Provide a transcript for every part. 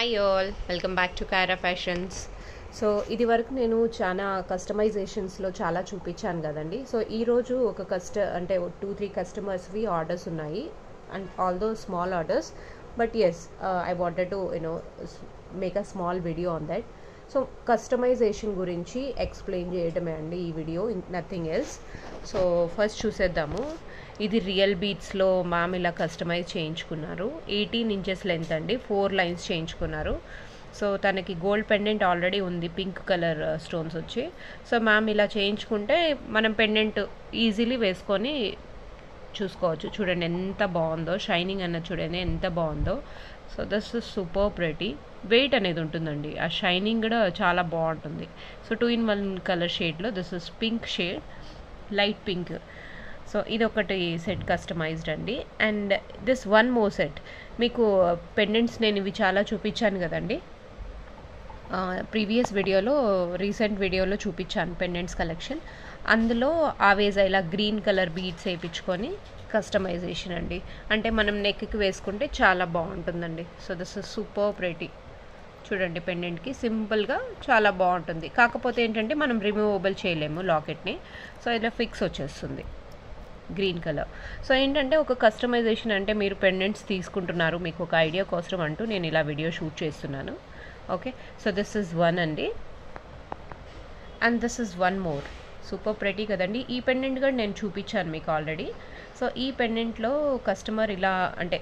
Hi all welcome back to Kaira fashions so ఇది వరకు నేను చాలా కస్టమైజేషన్స్లో చాలా చూపించాను కదండి. సో ఈరోజు ఒక కస్ట అంటే టూ త్రీ కస్టమర్స్వి ఆర్డర్స్ ఉన్నాయి. And all those small orders but yes I wanted to you know make a small video on that so customisation గురించి ఎక్స్ప్లెయిన్ చేయడమే అండి ఈ video nothing else so first చూసేద్దాము. ఇది రియల్ బీట్స్లో మ్యామ్ ఇలా కస్టమైజ్ చేయించుకున్నారు. ఎయిటీన్ ఇంచెస్ లెంత్ అండి. ఫోర్ లైన్స్ చేయించుకున్నారు. సో తనకి గోల్డ్ పెండెంట్ ఆల్రెడీ ఉంది. పింక్ కలర్ స్టోన్స్ వచ్చి. సో మ్యామ్ ఇలా చేయించుకుంటే మనం పెండెంట్ ఈజీలీ వేసుకొని చూసుకోవచ్చు. చూడండి ఎంత బాగుందో. షైనింగ్ అన్నది చూడండి ఎంత బాగుందో. So this super pretty. Weight అనేది ఉంటుందండి. ఆ షైనింగ్ కూడా చాలా బాగుంటుంది. So two in one colour షేడ్లో this is pink shade light pink. So ఇది ఒకటి సెట్ కస్టమైజ్డ్ అండి. And this one more set. మీకు పెండెంట్స్ నేను ఇవి చాలా చూపించాను కదండి. ప్రీవియస్ వీడియోలో రీసెంట్ వీడియోలో చూపించాను పెండెంట్స్ కలెక్షన్ అందులో ఆవేజ్ ఇలా గ్రీన్ కలర్ బీడ్స్ వేయించుకొని కస్టమైజేషన్ అండి. అంటే మనం నెక్కి వేసుకుంటే చాలా బాగుంటుందండి. So this is super pretty చూడండి పెండెంట్కి సింపుల్గా చాలా బాగుంటుంది. కాకపోతే ఏంటంటే మనం రిమూవబుల్ చేయలేము లాకెట్ని సో ఇలా ఫిక్స్ వచ్చేస్తుంది. Green colour. సో ఏంటంటే ఒక కస్టమైజేషన్ అంటే మీరు పెండెంట్స్ తీసుకుంటున్నారు మీకు ఒక ఐడియా కోసం అంటూ నేను ఇలా వీడియో షూట్ చేస్తున్నాను. Okay so this is one అండి. And this is one more super pretty కదండి. ఈ పెండెంట్ కూడా నేను చూపించాను మీకు ఆల్రెడీ సో ఈ పెండెంట్లో కస్టమర్ ఇలా అంటే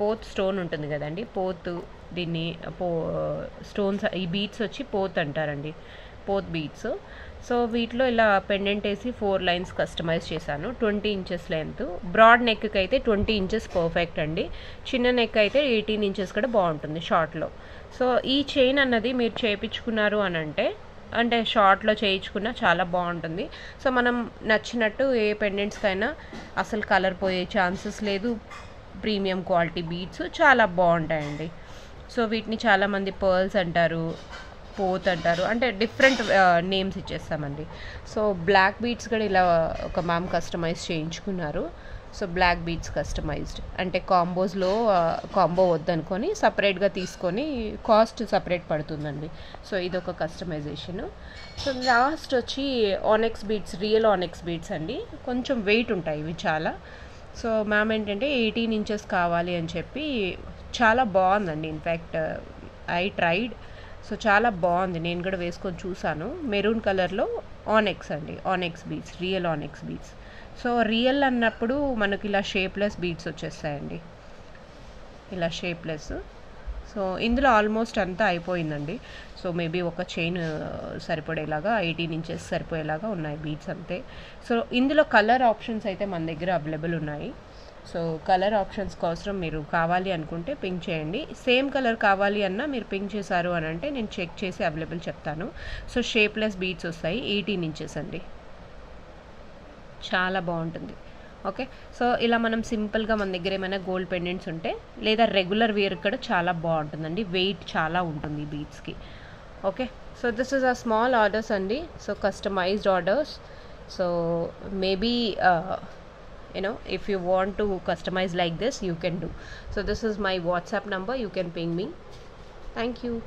పోత్ స్టోన్ ఉంటుంది కదండి. పోత్ దీన్ని పో స్టోన్స్ ఈ బీట్స్ వచ్చి పోత్ అంటారండి. పోత్ బీట్స్ సో వీటిలో ఇలా పెండెంట్ వేసి ఫోర్ లైన్స్ కస్టమైజ్ చేశాను. ట్వంటీ ఇంచెస్ లెంత్ బ్రాడ్ నెక్కి అయితే ట్వంటీ ఇంచెస్ పర్ఫెక్ట్ అండి. చిన్న నెక్ అయితే ఎయిటీన్ ఇంచెస్ కూడా బాగుంటుంది షార్ట్లో సో ఈ చైన్ అన్నది మీరు చేయించుకున్నారు అని అంటే అంటే షార్ట్లో చేయించుకున్నా చాలా బాగుంటుంది. సో మనం నచ్చినట్టు ఏ పెండెంట్స్కైనా అసలు కలర్ పోయే ఛాన్సెస్ లేదు. ప్రీమియం క్వాలిటీ బీట్స్ చాలా బాగుంటాయండి. సో వీటిని చాలామంది పర్ల్స్ అంటారు. పోత్ అంటారు అంటే డిఫరెంట్ నేమ్స్ ఇచ్చేస్తామండి. సో బ్లాక్ బీట్స్ కూడా ఇలా ఒక మ్యామ్ కస్టమైజ్ చేయించుకున్నారు. సో బ్లాక్ బీట్స్ కస్టమైజ్డ్ అంటే కాంబోస్లో కాంబో వద్దనుకొని సపరేట్గా తీసుకొని కాస్ట్ సపరేట్ పడుతుందండి. సో ఇది ఒక కస్టమైజేషన్ సో లాస్ట్ వచ్చి onyx beads real onyx beads అండి. కొంచెం వెయిట్ ఉంటాయి ఇవి చాలా. సో మ్యామ్ ఏంటంటే ఎయిటీన్ ఇంచెస్ కావాలి అని చెప్పి చాలా బాగుందండి. ఇన్ఫ్యాక్ట్ ఐ ట్రైడ్ సో చాలా బాగుంది. నేను కూడా వేసుకొని చూసాను మెరూన్ కలర్లో ఆనెక్స్ అండి. Onyx beads real onyx beads so real అన్నప్పుడు మనకి ఇలా షేప్లెస్ బీట్స్ వచ్చేస్తాయండి. ఇలా షేప్లెస్ సో ఇందులో ఆల్మోస్ట్ అంతా అయిపోయిందండి. సో మేబీ ఒక చైన్ సరిపడేలాగా ఎయిటీన్ ఇంచెస్ సరిపోయేలాగా ఉన్నాయి బీట్స్ అంతే. సో ఇందులో కలర్ ఆప్షన్స్ అయితే మన దగ్గర అవైలబుల్ ఉన్నాయి. సో కలర్ ఆప్షన్స్ కోసం మీరు కావాలి అనుకుంటే పింక్ చేయండి. సేమ్ కలర్ కావాలి అన్నా మీరు పింక్ చేశారు అని అంటే నేను చెక్ చేసి అవైలబుల్ చెప్తాను. సో షేప్లెస్ బీట్స్ వస్తాయి ఎయిటీన్ ఇంచెస్ అండి. చాలా బాగుంటుంది. ఓకే? సో ఇలా మనం సింపుల్గా మన దగ్గర ఏమైనా గోల్డ్ పెండెంట్స్ ఉంటే లేదా రెగ్యులర్ వేర్ కూడా చాలా బాగుంటుందండి. వెయిట్ చాలా ఉంటుంది ఈ బీట్స్కి. Okay? So this is a small orders అండి. So customised orders. So maybe you know if you want to customize like this you can do. So this is my whatsapp number. You can ping me. Thank you